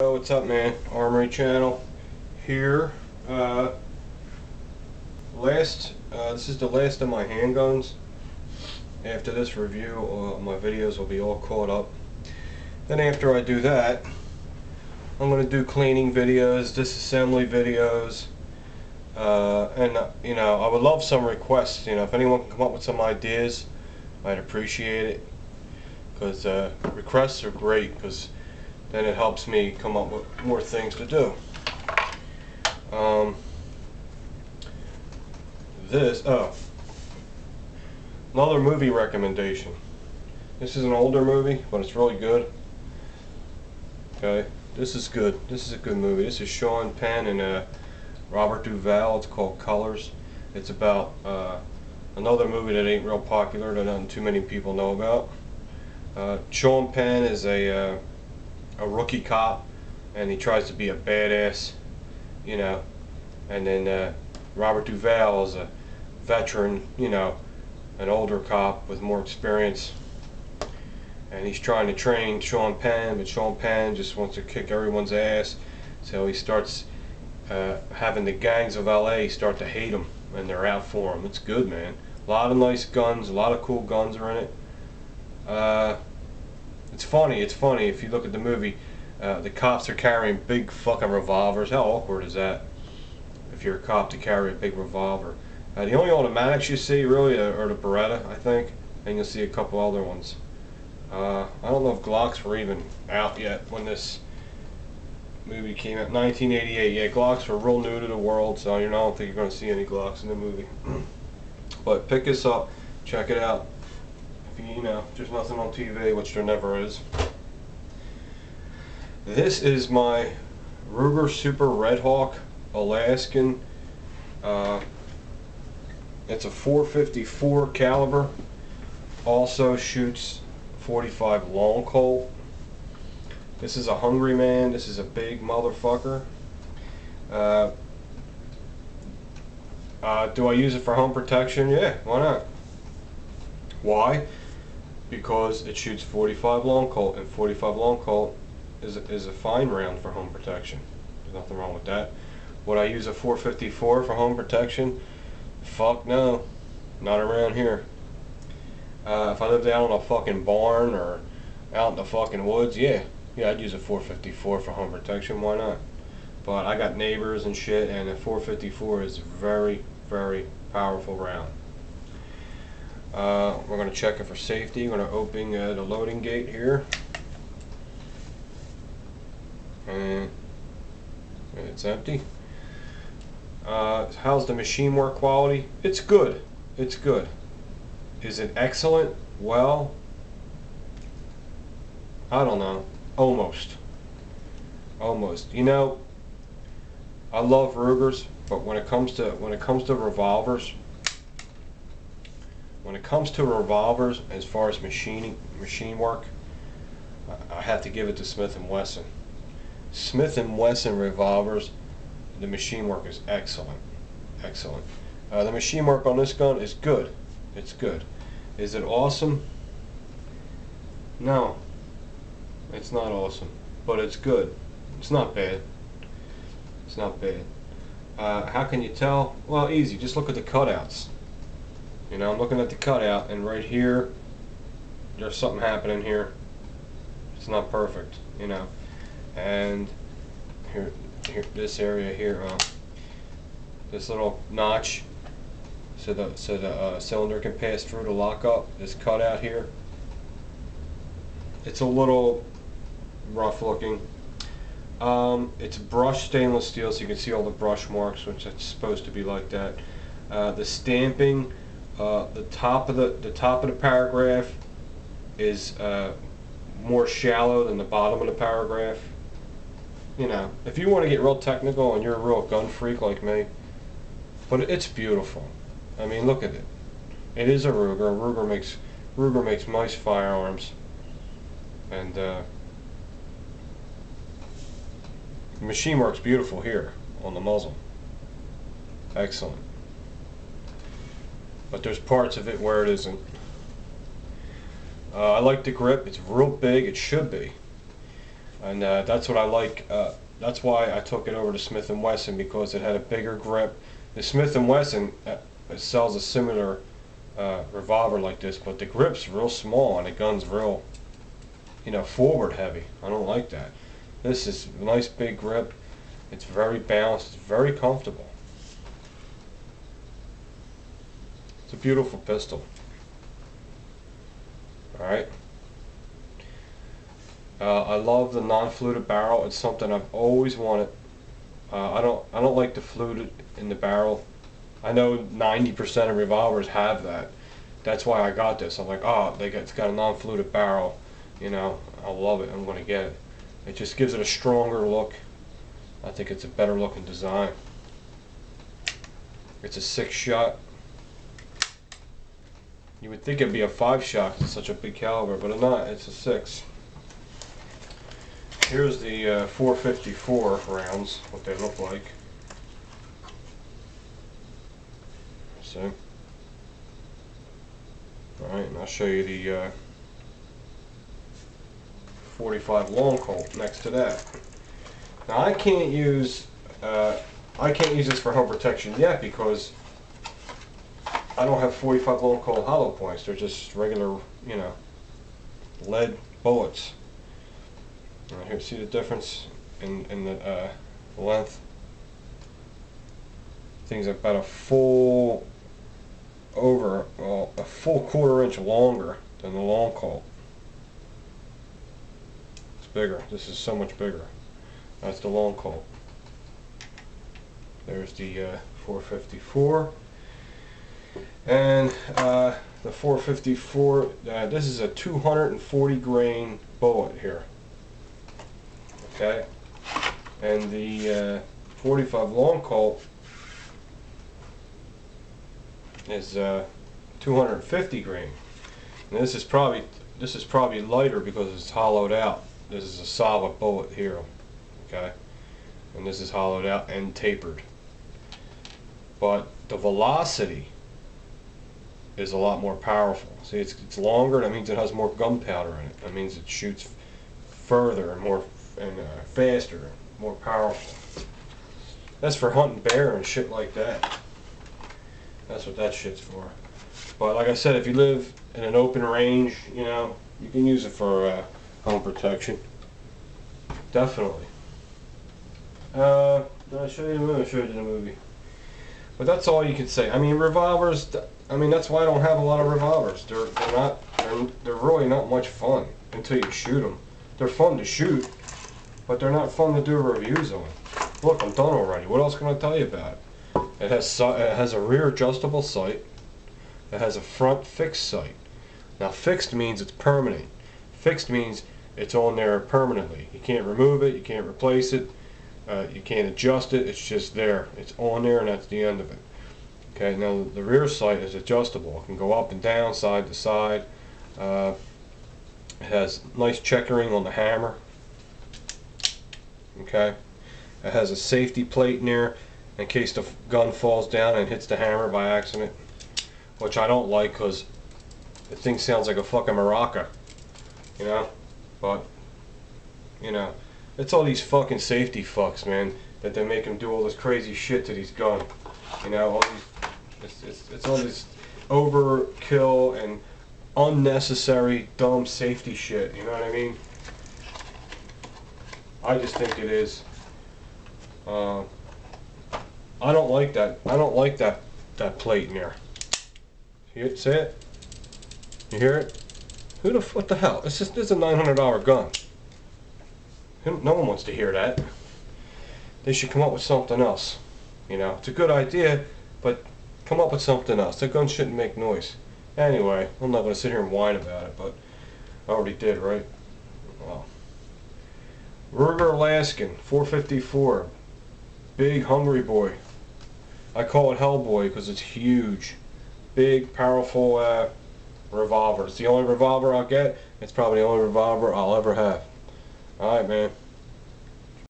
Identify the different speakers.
Speaker 1: Yo, what's up man? Armory Channel here. Uh, last, uh, this is the last of my handguns. After this review, uh, my videos will be all caught up. Then after I do that, I'm going to do cleaning videos, disassembly videos, uh, and you know, I would love some requests. You know, if anyone can come up with some ideas, I'd appreciate it. Because uh, requests are great. Because then it helps me come up with more things to do. Um, this, oh, another movie recommendation. This is an older movie, but it's really good. Okay, this is good. This is a good movie. This is Sean Penn and uh, Robert Duvall. It's called Colors. It's about uh, another movie that ain't real popular that not too many people know about. Uh, Sean Penn is a uh, a rookie cop and he tries to be a badass, you know. And then uh, Robert Duvall is a veteran, you know, an older cop with more experience. And he's trying to train Sean Penn, but Sean Penn just wants to kick everyone's ass. So he starts uh, having the gangs of LA start to hate him and they're out for him. It's good, man. A lot of nice guns, a lot of cool guns are in it. Uh, it's funny, it's funny. If you look at the movie, uh, the cops are carrying big fucking revolvers. How awkward is that? If you're a cop to carry a big revolver. Uh, the only automatics you see really are, are, the Beretta, I think, and you'll see a couple other ones. Uh, I don't know if Glocks were even out yet when this movie came out. 1988. Yeah, Glocks were real new to the world, so you know, I don't think you're going to see any Glocks in the movie. but pick this up, check it out you know, there's nothing on TV, which there never is. This is my Ruger Super Redhawk Alaskan. Uh, it's a 454 caliber. Also shoots 45 long Colt. This is a hungry man. This is a big motherfucker. Uh, uh, do I use it for home protection? Yeah, why not? Why? Because it shoots 45 long Colt and 45 long Colt is a, is a fine round for home protection. There's nothing wrong with that. Would I use a 454 for home protection? Fuck no. Not around here. Uh, if I lived out in a fucking barn or out in the fucking woods, yeah. Yeah, I'd use a 454 for home protection. Why not? But I got neighbors and shit, and a 454 is very, very powerful round. Uh, we're going to check it for safety. We're going to open uh, the loading gate here. And it's empty. Uh, how's the machine work quality? It's good. It's good. Is it excellent? Well, I don't know. Almost. Almost. You know, I love Rugers, but when it comes to when it comes to revolvers, when it comes to revolvers, as far as machining, machine work, I have to give it to Smith & Wesson. Smith & Wesson revolvers, the machine work is excellent. Excellent. Uh, the machine work on this gun is good. It's good. Is it awesome? No. It's not awesome. But it's good. It's not bad. It's not bad. Uh, how can you tell? Well, easy. Just look at the cutouts. You know, I'm looking at the cutout, and right here, there's something happening here. It's not perfect, you know. And here, here this area here, uh, this little notch, so the so the uh, cylinder can pass through to lock up. This cutout here, it's a little rough looking. Um, it's brushed stainless steel, so you can see all the brush marks, which it's supposed to be like that. Uh, the stamping uh, the top of the the top of the paragraph is uh, more shallow than the bottom of the paragraph. You know, if you want to get real technical and you're a real gun freak like me, but it's beautiful. I mean, look at it. It is a Ruger. Ruger makes Ruger makes nice firearms, and uh, machine works beautiful here on the muzzle. Excellent but there's parts of it where it isn't. Uh, I like the grip. It's real big. It should be. and uh, that's what I like. Uh, that's why I took it over to Smith Wesson because it had a bigger grip. The Smith Wesson uh, sells a similar uh, revolver like this, but the grip's real small and the gun's real, you know, forward heavy. I don't like that. This is a nice big grip. It's very balanced. It's very comfortable. It's a beautiful pistol. Alright. Uh, I love the non-fluted barrel. It's something I've always wanted. Uh, I don't I don't like the fluted in the barrel. I know 90% of revolvers have that. That's why I got this. I'm like, oh, they got, it's got a non-fluted barrel. You know, I love it. I'm going to get it. It just gives it a stronger look. I think it's a better looking design. It's a six shot. You would think it'd be a five shot it's such a big caliber, but it's not. It's a six. Here's the uh, 454 rounds, what they look like. See? Alright, and I'll show you the uh, 45 long Colt next to that. Now I can't use uh, I can't use this for home protection yet because I don't have 45 long Colt hollow points. They're just regular, you know, lead bullets. Right here, see the difference in, in the uh, length? Things are about a full over, well, a full quarter inch longer than the long Colt. It's bigger. This is so much bigger. That's the long Colt. There's the uh, 454. And uh, the 454, uh, this is a 240 grain bullet here okay? And the uh, 45 long Colt is uh, 250 grain. And this is probably this is probably lighter because it's hollowed out. This is a solid bullet here, okay? And this is hollowed out and tapered. But the velocity is a lot more powerful. See, it's, it's longer, that means it has more gunpowder in it. That means it shoots further and more and uh, faster, more powerful. That's for hunting bear and shit like that. That's what that shit's for. But like I said, if you live in an open range, you know, you can use it for uh, home protection. Definitely. Uh, did I show you the movie? I showed you the movie. But that's all you can say. I mean, revolvers. I mean, that's why I don't have a lot of revolvers. They're they're not. They're, they're really not much fun until you shoot them. They're fun to shoot, but they're not fun to do reviews on. Look, I'm done already. What else can I tell you about it? It has it has a rear adjustable sight. It has a front fixed sight. Now fixed means it's permanent. Fixed means it's on there permanently. You can't remove it. You can't replace it. Uh, you can't adjust it. It's just there. It's on there, and that's the end of it. Okay. Now the rear sight is adjustable. It can go up and down, side to side. Uh, it has nice checkering on the hammer okay it has a safety plate there in case the gun falls down and hits the hammer by accident which I don't like because the thing sounds like a fucking maraca you know but you know it's all these fucking safety fucks man that they make them do all this crazy shit to these guns you know all these it's, it's, it's all this overkill and unnecessary dumb safety shit you know what I mean I just think it is. Uh, I don't like that. I don't like that that plate in there. See it? See it? You hear it? Who the what the hell? It's just this is a nine hundred dollar gun. No one wants to hear that. They should come up with something else. You know, it's a good idea, but come up with something else. The gun shouldn't make noise. Anyway, I'm not going to sit here and whine about it, but I already did, right? Well. Ruger Alaskan 454 big hungry boy I call it Hellboy because it's huge big powerful uh, revolver it's the only revolver I'll get it's probably the only revolver I'll ever have alright man